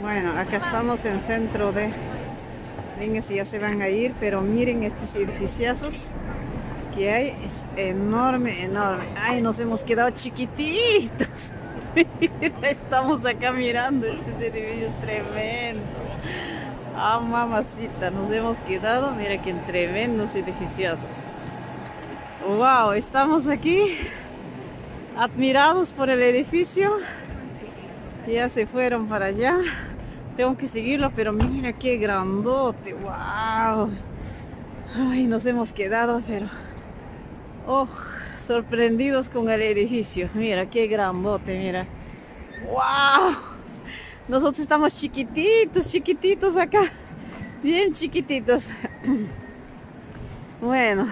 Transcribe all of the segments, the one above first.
Bueno, acá estamos en centro de... Venga, si ya se van a ir, pero miren estos edificios que hay. Es enorme, enorme. Ay, nos hemos quedado chiquititos. Estamos acá mirando este edificio tremendo. Ah, mamacita, nos hemos quedado, mira que en tremendos edificios. Wow, estamos aquí admirados por el edificio. Ya se fueron para allá. Tengo que seguirlo, pero mira qué grandote. Wow. Ay, nos hemos quedado, pero... Oh, sorprendidos con el edificio. Mira qué grandote, mira. Wow. Nosotros estamos chiquititos, chiquititos acá. Bien chiquititos. Bueno,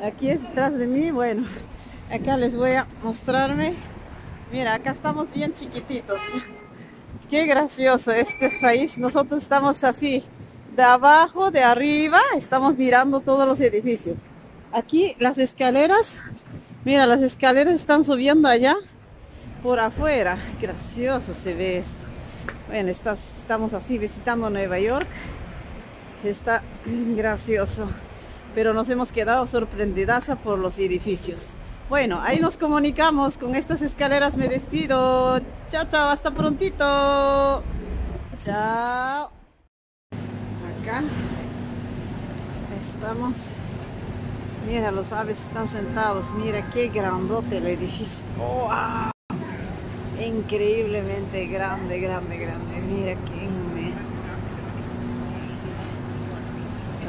aquí es detrás de mí, bueno, acá les voy a mostrarme. Mira, acá estamos bien chiquititos. Qué gracioso este país. Nosotros estamos así, de abajo, de arriba, estamos mirando todos los edificios. Aquí las escaleras, mira, las escaleras están subiendo allá por afuera. Gracioso se ve esto. Bueno, estamos así visitando Nueva York. Está gracioso. Pero nos hemos quedado sorprendidas por los edificios. Bueno, ahí nos comunicamos. Con estas escaleras me despido. Chao, chao. Hasta prontito. Chao. Acá estamos. Mira, los aves están sentados. Mira qué grandote el edificio. ¡Wow! Increíblemente grande, grande, grande. Mira qué inmenso.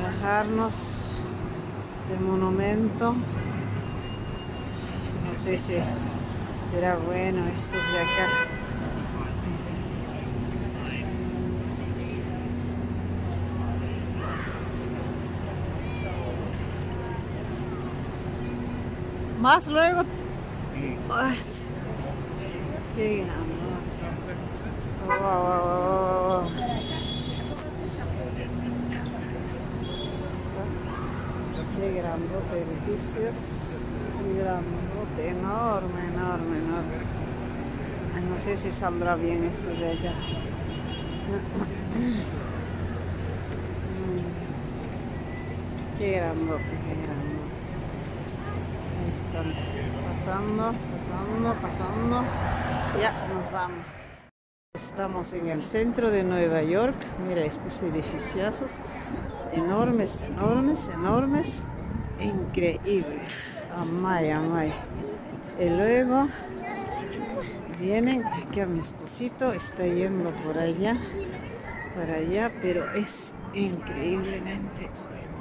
Bajarnos este monumento sé si será bueno estos de acá. Más luego. Ay, qué grandote. Oh, oh, oh, qué grandote edificios. Qué enorme, enorme, enorme. No sé si saldrá bien esto de allá. Qué grandote, qué grandote. Ahí están pasando, pasando, pasando. Ya nos vamos. Estamos en el centro de Nueva York. Mira estos edificios enormes, enormes, enormes, increíbles. Amay, amay. Y luego vienen, aquí a mi esposito está yendo por allá, por allá, pero es increíblemente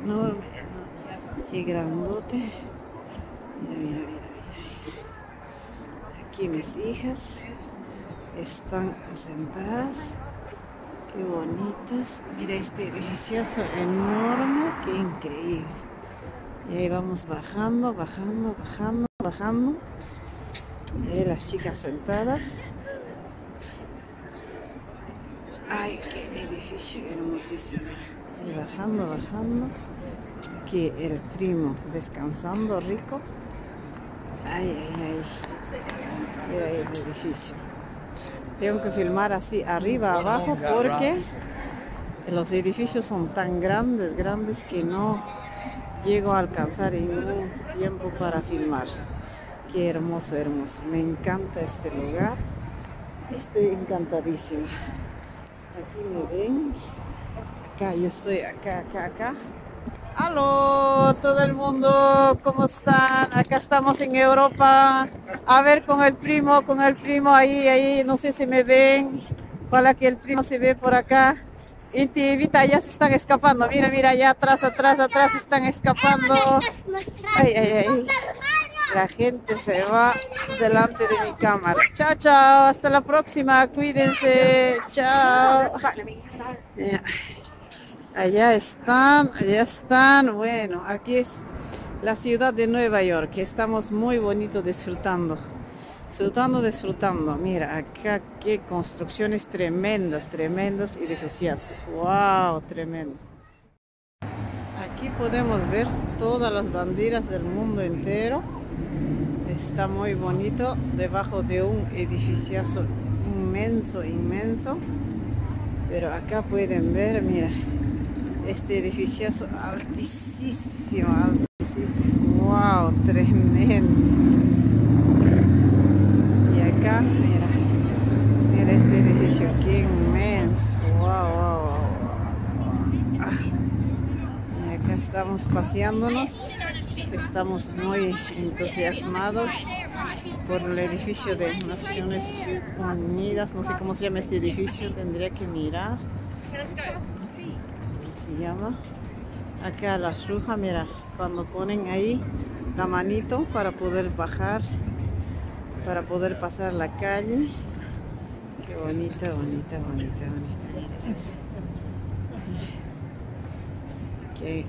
enorme, enorme. Qué grandote. Mira, mira, mira, mira. Aquí mis hijas están sentadas. Qué bonitas. Mira este edificio enorme, qué increíble. Y ahí vamos bajando, bajando, bajando, bajando. Las chicas sentadas. Ay, qué edificio hermosísimo. Y bajando, bajando. Aquí el primo descansando rico. Ay, ay, ay. El edificio. Tengo que filmar así arriba, abajo, porque los edificios son tan grandes, grandes que no llego a alcanzar un tiempo para filmar. Qué hermoso, hermoso. Me encanta este lugar. Estoy encantadísima. Aquí me ven. Acá, yo estoy acá, acá, acá. ¡Aló! Todo el mundo, ¿cómo están? Acá estamos en Europa. A ver con el primo, con el primo ahí, ahí. No sé si me ven. Para que el primo se ve por acá. Inti Evita ya se están escapando. Mira, mira, allá atrás, atrás, atrás están escapando. Ay, ay, ay. La gente se va delante de mi cámara. Chao, chao. Hasta la próxima. Cuídense. Chao. Allá están, allá están. Bueno, aquí es la ciudad de Nueva York. Estamos muy bonito disfrutando disfrutando, disfrutando. Mira, acá qué construcciones tremendas, tremendas y edificios. ¡Wow! Tremendo. Aquí podemos ver todas las banderas del mundo entero. Está muy bonito debajo de un edificio inmenso, inmenso. Pero acá pueden ver, mira, este edificio es altísimo, altísimo. Wow, tremendo. Y acá, mira, mira este edificio, qué inmenso. Wow, wow, wow. Ah. Y acá estamos paseándonos. Estamos muy entusiasmados por el edificio de Naciones Unidas. No sé cómo se llama este edificio, tendría que mirar se llama. Acá la ruja, mira, cuando ponen ahí la manito para poder bajar, para poder pasar la calle. Qué bonita, bonita, bonita, bonita. Aquí hay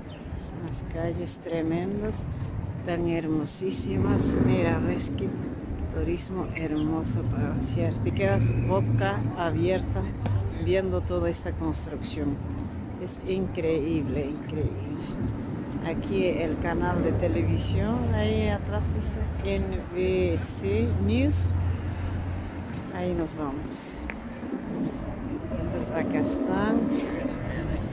unas calles tremendas, tan hermosísimas. Mira, ves que turismo hermoso para vaciar. Te quedas boca abierta viendo toda esta construcción. Es increíble, increíble. Aquí el canal de televisión, ahí atrás dice NBC News. Ahí nos vamos. Entonces acá están.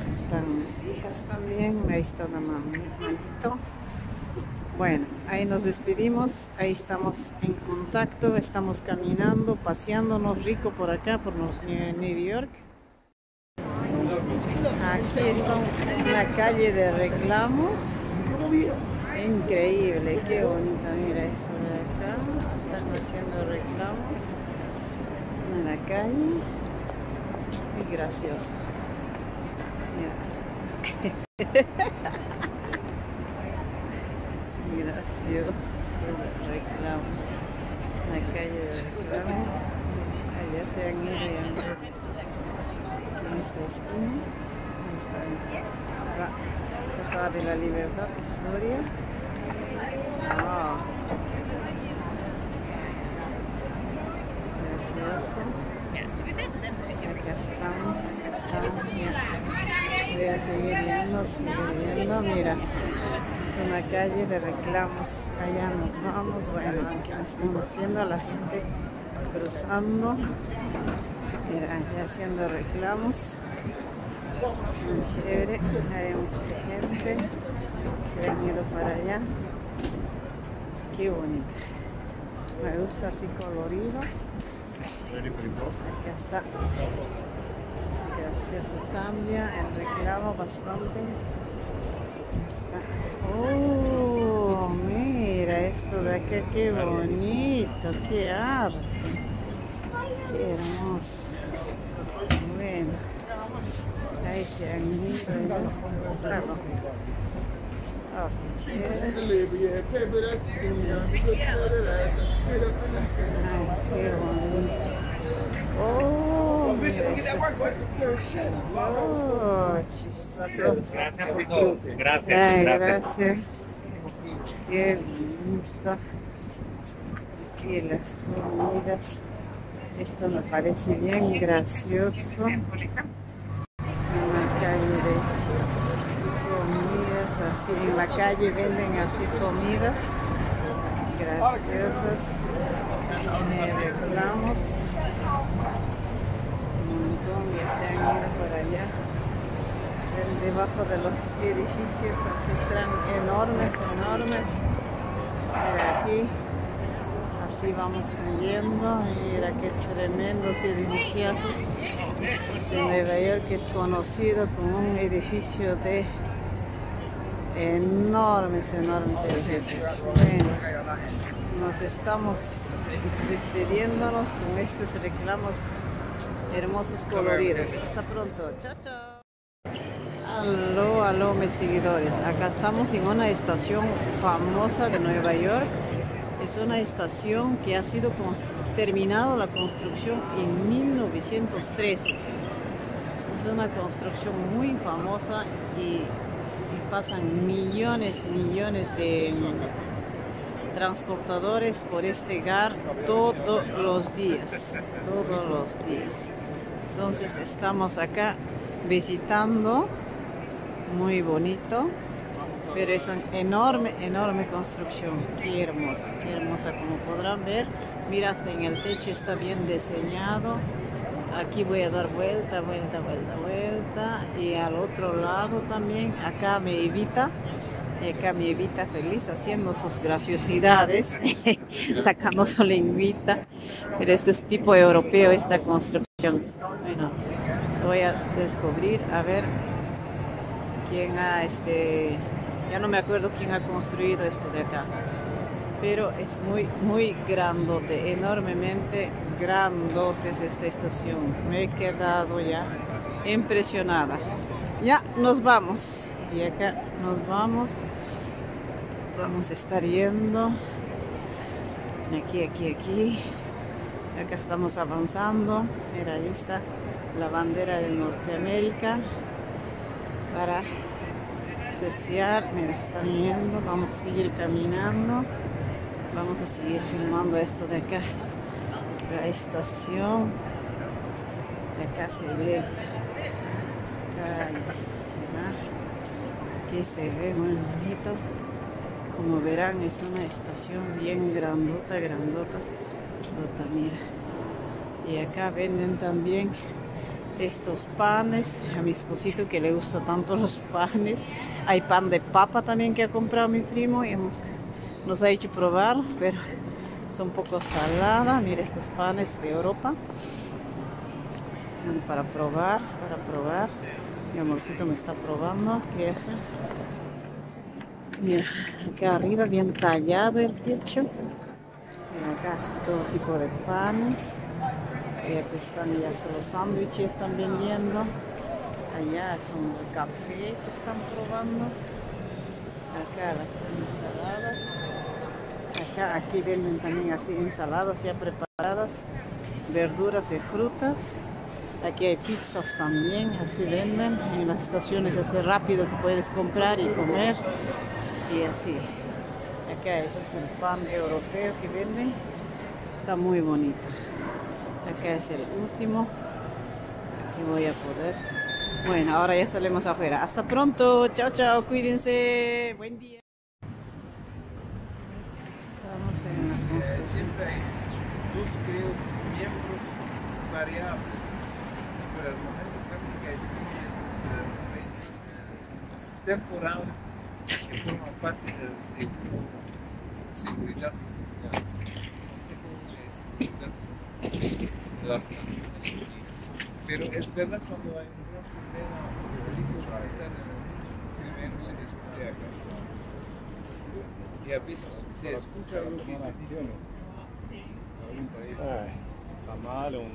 Están mis hijas también. Ahí está la manito. Bueno, ahí nos despedimos. Ahí estamos en contacto. Estamos caminando, paseándonos rico por acá, por New York. Aquí son una calle de reclamos. Increíble, qué bonita, mira esto de acá. Están haciendo reclamos en la calle. Muy gracioso. Mira. gracioso reclamos. La calle de reclamos. Allá se han ido en esta esquina está la de la Libertad, historia. Wow. Precioso. Acá estamos, acá estamos. Voy a seguir viendo, seguir viendo. Mira, es una calle de reclamos. Allá nos vamos. Bueno, aquí están haciendo la gente cruzando. Mira, ya haciendo reclamos chévere, hay mucha gente, se han ido para allá. Qué bonito. Me gusta así colorido. Acá está. Gracioso cambia, el reclamo bastante. Oh, mira esto de acá, qué bonito, qué arte. Qué hermoso. Bueno. Oh, gracias, gracias, gracias. Qué bonito. Aquí las comidas. Esto me parece bien gracioso comidas así en la calle venden así comidas graciosas me reclamos ya se han ido por allá debajo de los edificios así tan enormes enormes aquí así vamos viendo mira qué tremendos edificios en Nueva York es conocido como un edificio de enormes, enormes edificios. Bueno, nos estamos despidiéndonos con estos reclamos hermosos coloridos. Hasta pronto. Chao, chao. Aló, aló, mis seguidores. Acá estamos en una estación famosa de Nueva York. Es una estación que ha sido terminado la construcción en 1913. Es una construcción muy famosa y, pasan millones, millones de mm, transportadores por este gar todos los días, todos los días. Entonces estamos acá visitando, muy bonito, pero es una enorme, enorme construcción. Qué hermosa, qué hermosa, como podrán ver. Mira, en el techo está bien diseñado. aquí voy a dar vuelta, vuelta, vuelta, vuelta. Y al otro lado también, acá me evita. Acá me evita feliz haciendo sus graciosidades, sacando su lengüita. Pero este es tipo europeo esta construcción. Bueno, voy a descubrir a ver quién ha este ya no me acuerdo quién ha construido esto de acá pero es muy muy grandote enormemente grandote es esta estación. Me he quedado ya impresionada. Ya nos vamos y acá nos vamos. Vamos a estar yendo. Aquí aquí aquí acá estamos avanzando mira ahí la bandera de Norteamérica. Para desear, me están viendo, vamos a seguir caminando, vamos a seguir filmando esto de acá, la estación, acá se ve, aquí se ve muy bonito, como verán es una estación bien grandota, grandota, mira, y acá venden también estos panes a mi esposito que le gusta tanto los panes. Hay pan de papa también que ha comprado mi primo y hemos, nos ha hecho probar pero son poco salada mira estos panes de Europa. Para probar para probar. Mi amorcito me está probando ¿qué es mira acá arriba bien tallado el techo acá todo tipo de panes. Eh, están ya los sándwiches están vendiendo. Allá son el café que están probando. Acá las ensaladas. Acá aquí venden también así ensaladas ya preparadas verduras y frutas. Aquí hay pizzas también así venden en las estaciones así rápido que puedes comprar y comer. Y así acá eso es el pan europeo que venden está muy bonito. Acá es el último. Que voy a poder. Bueno ahora ya salimos afuera. Hasta pronto. Chao chao. Cuídense. Buen día. Estamos en la siempre hay dos creo miembros variables. Pero al momento que hay estos países uh, temporales que forman parte de Pero es verdad cuando hay un gran problema político, primero se discute acá. Y a veces se escucha lo que se dice. Está mal, un,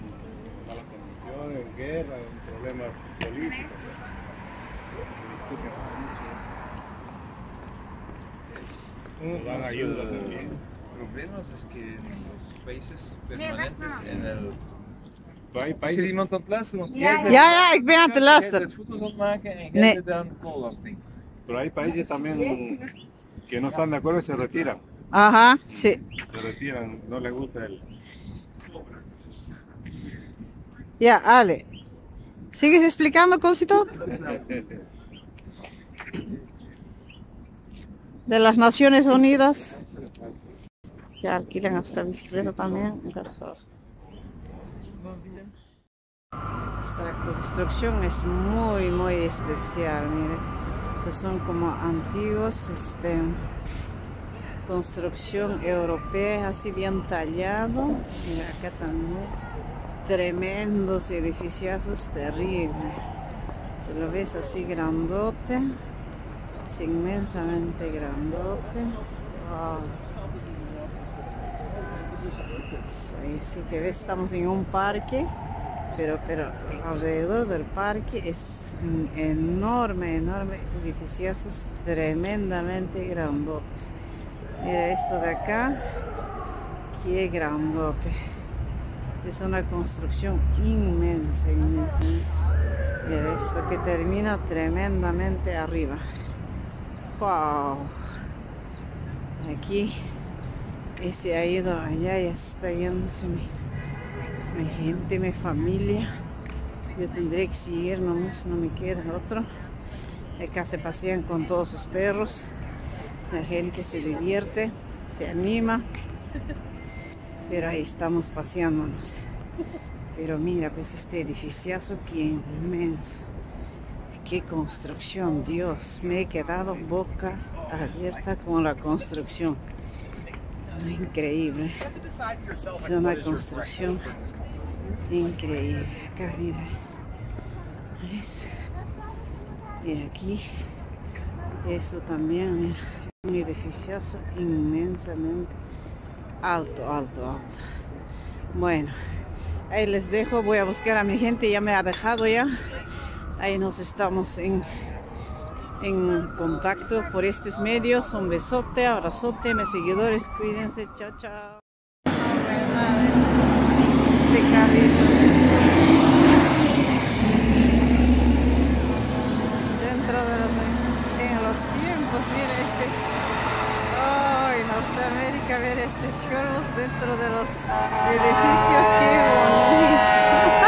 malas condiciones, guerra, un problema político. Nos dan ayuda también problemas es que en los países permanentes, en el Bij, bij Als er iemand aan het luisteren want Ja, ja, ja, ik ben aan het luisteren. Het foto's aan het maken en Nee. jij zit aan call-upting. Pero hay países también que no están de acuerdo y se retiran. Ajá, sí. Se retiran, no les gusta el... Ya, Ale. ¿Sigues explicando, Cosito? De las Naciones Unidas. Que alquilan hasta bicicleta también. Esta construcción es muy, muy especial, mire. Estos son como antiguos, este, construcción europea, así bien tallado. Mira, acá también tremendos edificios terribles. Se lo ves así grandote, es inmensamente grandote. Wow. Sí, que ves, estamos en un parque, pero, pero alrededor del parque es enorme, enorme, edificios tremendamente grandotes. Mira esto de acá, qué grandote. Es una construcción inmensa, inmensa. Mira esto que termina tremendamente arriba. Wow. Aquí ese ha ido allá y está yéndose mi, mi gente, mi familia. Yo tendré que seguir nomás, no me queda otro. Acá se pasean con todos sus perros. La gente se divierte, se anima. Pero ahí estamos paseándonos. Pero mira, pues este edificiazo que inmenso. Qué construcción, Dios. Me he quedado boca abierta con la construcción. Increíble. Es una construcción increíble. Acá, mira. ¿Ves? Y aquí, esto también, mira. Un edificiazo inmensamente alto, alto, alto. Bueno, ahí les dejo. Voy a buscar a mi gente. Ya me ha dejado ya. Ahí nos estamos en, en contacto por estos medios. Un besote, abrazote, mis seguidores, cuídense, chao, chao. Este carrito dentro de los, en los tiempos, mira este, oh, en Norteamérica, ver estos juegos dentro de los edificios, qué bonito.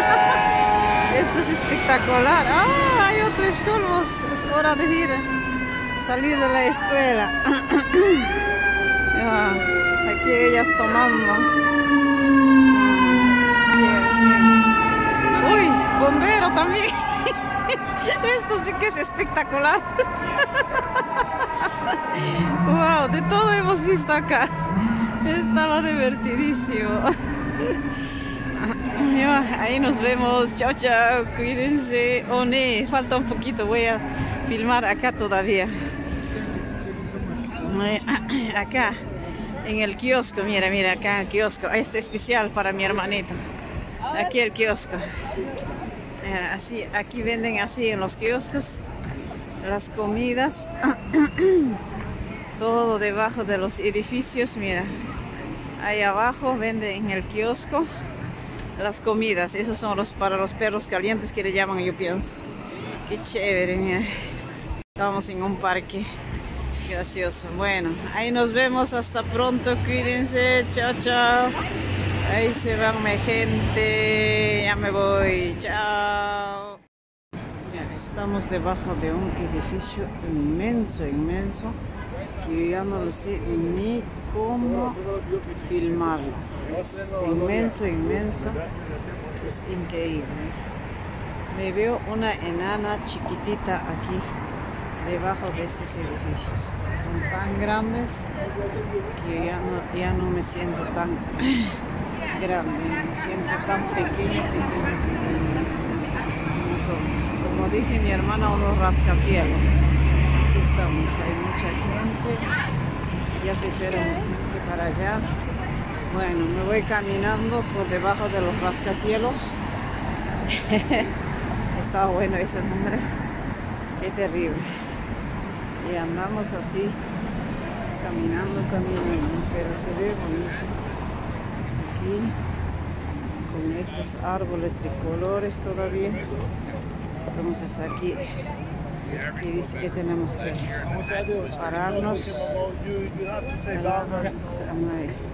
Espectacular. ¡Ah! Hay otros colmos. Es hora de ir, salir de la escuela. aquí ellas tomando. Uy, bombero también. Esto sí que es espectacular. Wow, de todo hemos visto acá. Estaba divertidísimo. Ahí nos vemos. Chao, chao. Cuídense. Oh, ne, falta un poquito. Voy a filmar acá todavía. Acá, en el kiosco. Mira, mira, acá el kiosco. Este especial para mi hermanito. Aquí el kiosco. así, aquí venden así en los kioscos las comidas. Todo debajo de los edificios. Mira, ahí abajo venden en el kiosco las comidas. Esos son los para los perros calientes que le llaman, yo pienso. Qué chévere. Estamos en un parque. Gracioso. Bueno, ahí nos vemos. Hasta pronto. Cuídense. Chao, chao. Ahí se van mi gente. Ya me voy. Chao. Estamos debajo de un edificio inmenso, inmenso. Que ya no lo sé ni cómo filmarlo. Inmenso, inmenso. Es increíble. Me veo una enana chiquitita aquí debajo de estos edificios. Son tan grandes que ya no, ya no me siento tan grande, me siento tan pequeño. Como dice mi hermana, unos rascacielos. Aquí estamos, hay mucha gente ya se fueron para allá. Bueno, me voy caminando por debajo de los rascacielos. Está bueno ese nombre. Qué terrible. Y andamos así, caminando, caminando, pero se ve bonito. Aquí, con esos árboles de colores todavía. Entonces aquí y dice que tenemos que pararnos.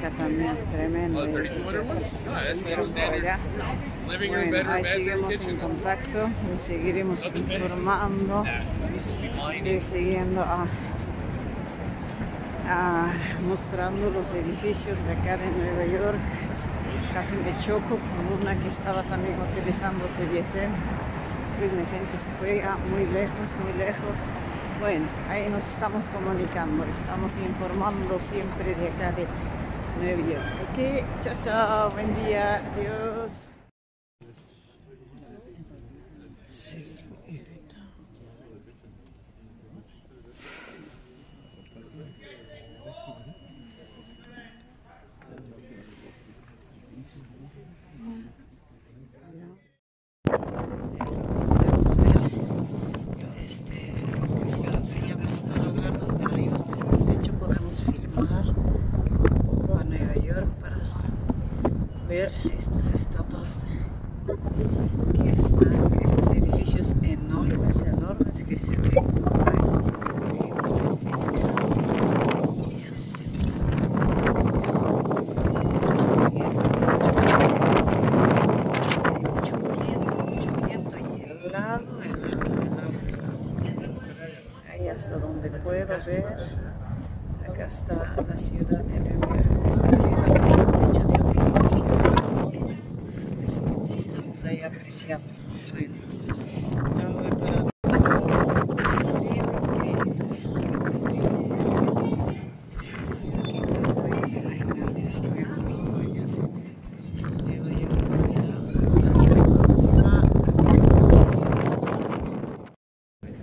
acá también tremendo. Bueno, ahí seguimos en contacto y seguiremos informando. Estoy siguiendo a, a, mostrando los edificios de acá de Nueva York. Casi me choco con una que estaba también utilizando su. Pues la gente se fue a muy lejos, muy lejos. Bueno, ahí nos estamos comunicando, estamos informando siempre de acá de Nueva. Ok, chao, chao, buen día, adiós. Que están, estos edificios enormes Ahí. Hasta donde puedo ver, acá está la ciudad de Nueva Estamos ahí apreciando.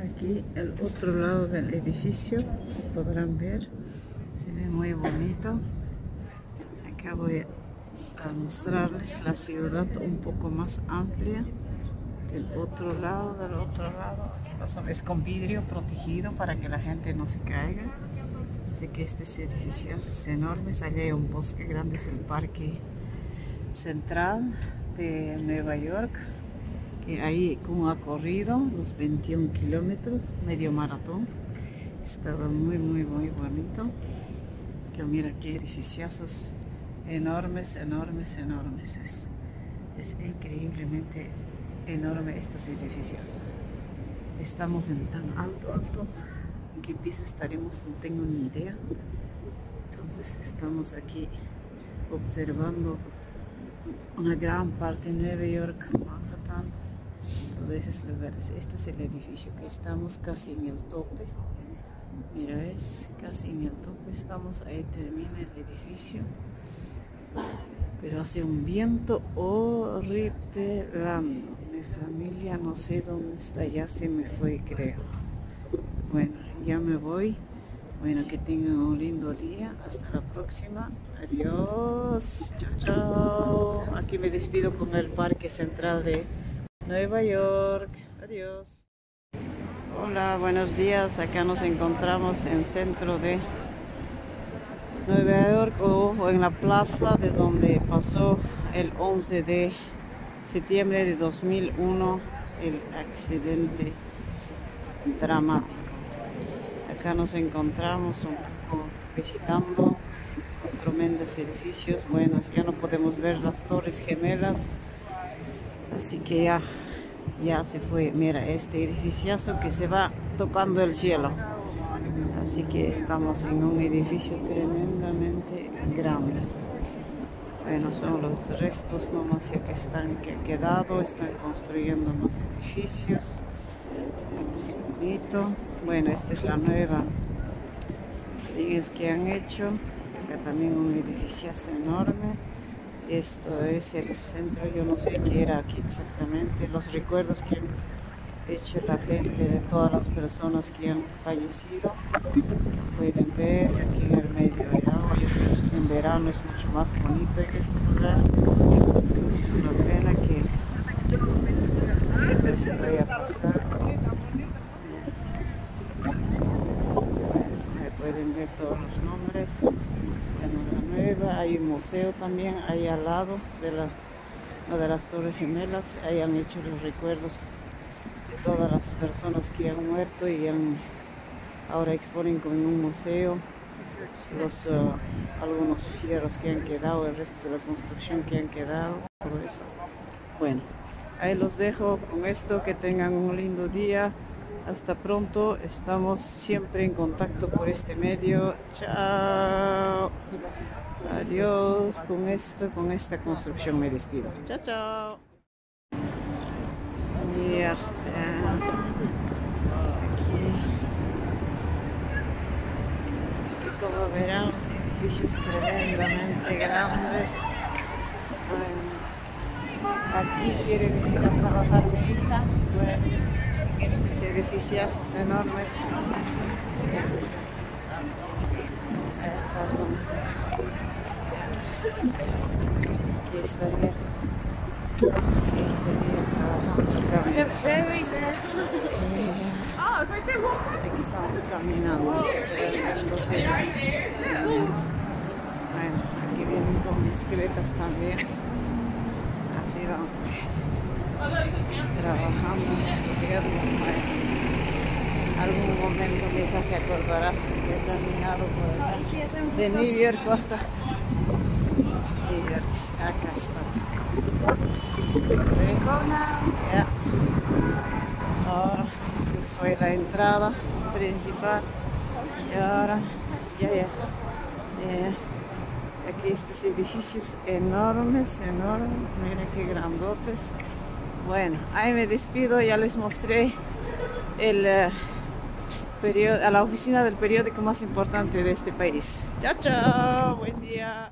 Aquí el otro edificio, podrán ver, se ve muy bonito. Acá voy a mostrarles la ciudad un poco más amplia. Del otro lado, del otro lado, es con vidrio protegido para que la gente no se caiga. Así que este edificio es enorme, allá hay un bosque grande, es el parque central de Nueva York que ahí como ha corrido los 21 kilómetros, medio maratón. Estaba muy, muy, muy bonito. Que mira qué edificios enormes, enormes, enormes. Es, es increíblemente enorme estos edificios. Estamos en tan alto, alto. ¿En qué piso estaremos? No tengo ni idea. Entonces estamos aquí observando una gran parte de Nueva York, Manhattan, todos esos lugares. Este es el edificio que estamos casi en el tope. Mira, es casi en el tope. Estamos ahí, termina el edificio. Pero hace un viento horripilando. Mi familia no sé dónde está, ya se me fue, creo. Bueno, ya me voy. Bueno, que tengan un lindo día. Hasta la próxima. Adiós. Chao, chao. Aquí me despido con el Parque Central de Nueva York. Adiós. Hola, buenos días. Acá nos encontramos en centro de Nueva York o en la plaza de donde pasó el 11 de septiembre de 2001 el accidente dramático. Acá nos encontramos un poco visitando tremendos edificios. Bueno, ya no podemos ver las torres gemelas, así que ya, ya se fue. Mira, este edificiazo que se va tocando el cielo. Así que estamos en un edificio tremendamente grande. Bueno, son los restos nomás ya que están que han quedado, están construyendo más edificios. Es bonito. Bueno, esta es la nueva es que han hecho. Acá también un edificiazo enorme. Esto es el centro, yo no sé qué era aquí exactamente, los recuerdos que han hecho la gente de todas las personas que han fallecido. Pueden ver aquí en el medio de agua, yo creo que en verano es mucho más bonito en este lugar. Es una pena que esto vaya a pasar. Ahí pueden ver todos los nombres. En la nueva hay un también ahí al lado de la, de las torres gemelas. Ahí han hecho los recuerdos todas las personas que han muerto y han, ahora exponen como un museo los uh, algunos fierros que han quedado, el resto de la construcción que han quedado, todo eso. Bueno, ahí los dejo con esto, que tengan un lindo día. Hasta pronto, estamos siempre en contacto por este medio. Chao. Adiós. Con esto, con esta construcción me despido. Chao, chao. Y hasta aquí. Aquí como verán los edificios tremendamente grandes. Aquí quiere venir a trabajar mi hija. Bueno, estos edificios enormes. Eh, perdón. Aquí estaría. Aquí estaría trabajando. Nice. Eh. Aquí estamos caminando. Bueno, aquí vienen con bicicletas también. Así. Trabajando. Bueno. algún momento mi hija se acordará que he caminado por acá. Some De. New York hasta acá está. ¿Ven? Ahora, fue la entrada principal. Y ahora, ya, ya. ya. Aquí estos edificios enormes, enormes. Miren qué grandotes. Bueno, ahí me despido. Ya les mostré el, eh, a la oficina del periódico más importante de este país. Chao, chao. Buen día.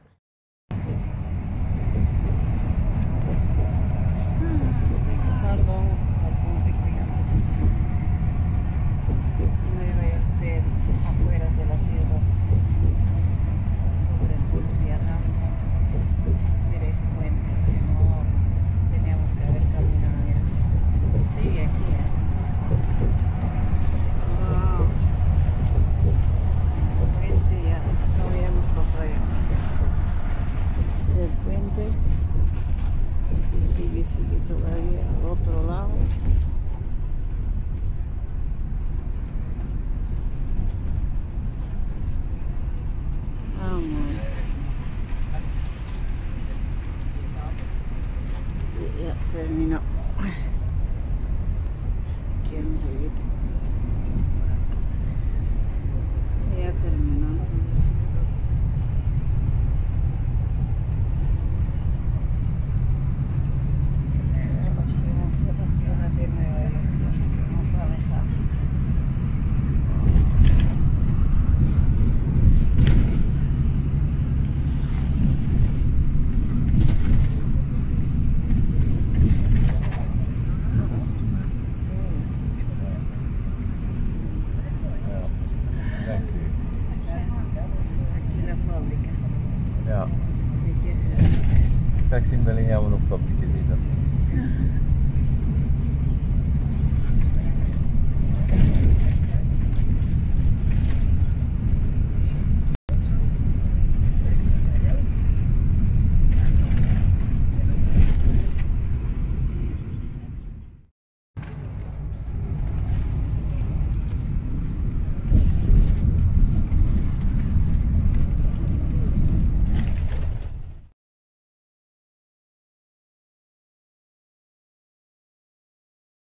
Fábrica. Ja, ¿De qué